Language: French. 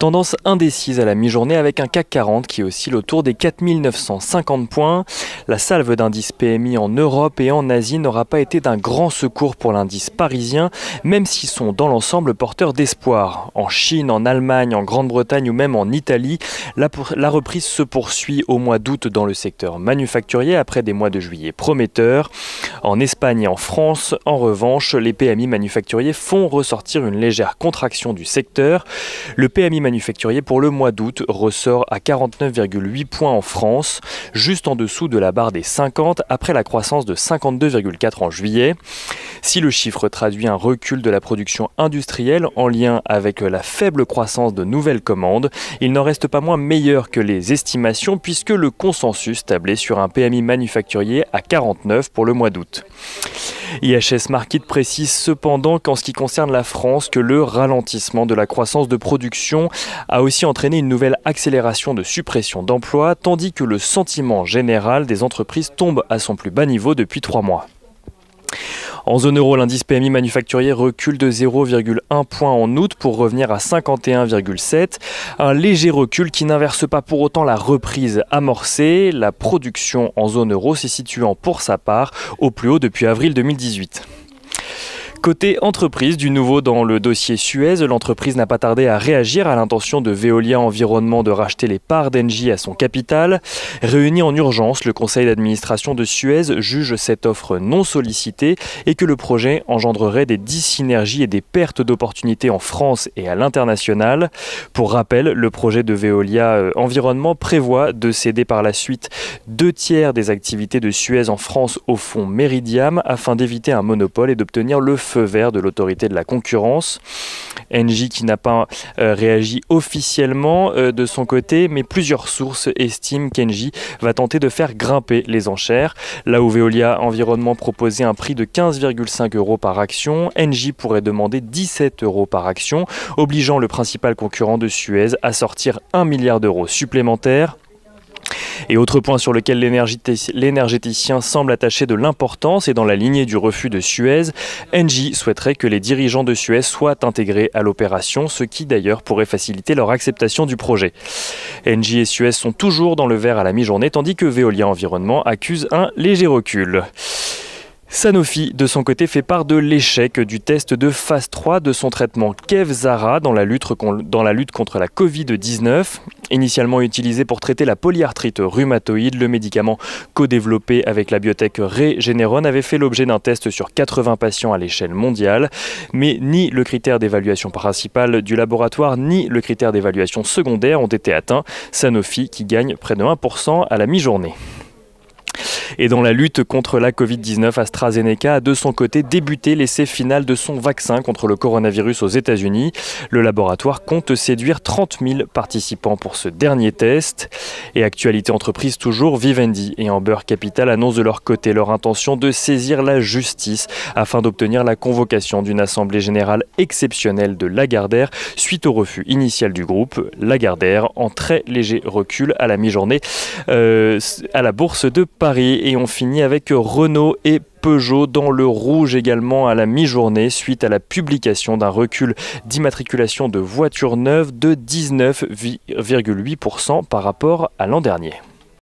Tendance indécise à la mi-journée avec un CAC 40 qui oscille autour des 4950 points. La salve d'indice PMI en Europe et en Asie n'aura pas été d'un grand secours pour l'indice parisien, même s'ils sont dans l'ensemble porteurs d'espoir. En Chine, en Allemagne, en Grande-Bretagne ou même en Italie, la, reprise se poursuit au mois d'août dans le secteur manufacturier après des mois de juillet prometteurs. En Espagne et en France, en revanche, les PMI manufacturiers font ressortir une légère contraction du secteur. Manufacturier pour le mois d'août ressort à 49,8 points en France, juste en dessous de la barre des 50 après la croissance de 52,4 en juillet. Si le chiffre traduit un recul de la production industrielle en lien avec la faible croissance de nouvelles commandes, il n'en reste pas moins meilleur que les estimations puisque le consensus tablait sur un PMI manufacturier à 49 pour le mois d'août. IHS Market précise cependant qu'en ce qui concerne la France, que le ralentissement de la croissance de production a aussi entraîné une nouvelle accélération de suppression d'emplois, tandis que le sentiment général des entreprises tombe à son plus bas niveau depuis trois mois. En zone euro, l'indice PMI manufacturier recule de 0,1 point en août pour revenir à 51,7. Un léger recul qui n'inverse pas pour autant la reprise amorcée. La production en zone euro s'est situant pour sa part au plus haut depuis avril 2018. Côté entreprise, du nouveau dans le dossier Suez, l'entreprise n'a pas tardé à réagir à l'intention de Veolia Environnement de racheter les parts d'Engie à son capital. Réuni en urgence, le conseil d'administration de Suez juge cette offre non sollicitée et que le projet engendrerait des dissynergies et des pertes d'opportunités en France et à l'international. Pour rappel, le projet de Veolia euh, Environnement prévoit de céder par la suite deux tiers des activités de Suez en France au fonds Meridiam afin d'éviter un monopole et d'obtenir le feu vert de l'autorité de la concurrence. Engie qui n'a pas euh, réagi officiellement euh, de son côté, mais plusieurs sources estiment qu'Engie va tenter de faire grimper les enchères. Là où Veolia Environnement proposait un prix de 15,5 euros par action, Engie pourrait demander 17 euros par action, obligeant le principal concurrent de Suez à sortir 1 milliard d'euros supplémentaires. Et autre point sur lequel l'énergéticien semble attacher de l'importance et dans la lignée du refus de Suez, Engie souhaiterait que les dirigeants de Suez soient intégrés à l'opération, ce qui d'ailleurs pourrait faciliter leur acceptation du projet. Engie et Suez sont toujours dans le vert à la mi-journée, tandis que Veolia Environnement accuse un léger recul. Sanofi, de son côté, fait part de l'échec du test de phase 3 de son traitement Kevzara dans la lutte, dans la lutte contre la Covid-19. Initialement utilisé pour traiter la polyarthrite rhumatoïde, le médicament co-développé avec la biotech Regeneron avait fait l'objet d'un test sur 80 patients à l'échelle mondiale. Mais ni le critère d'évaluation principal du laboratoire, ni le critère d'évaluation secondaire ont été atteints. Sanofi qui gagne près de 1% à la mi-journée. Et dans la lutte contre la Covid-19, AstraZeneca a de son côté débuté l'essai final de son vaccin contre le coronavirus aux États-Unis. Le laboratoire compte séduire 30 000 participants pour ce dernier test. Et actualité entreprise toujours, Vivendi et Amber Capital annoncent de leur côté leur intention de saisir la justice afin d'obtenir la convocation d'une assemblée générale exceptionnelle de Lagardère suite au refus initial du groupe. Lagardère en très léger recul à la mi-journée euh, à la bourse de Paris. Et on finit avec Renault et Peugeot dans le rouge également à la mi-journée suite à la publication d'un recul d'immatriculation de voitures neuves de 19,8% par rapport à l'an dernier.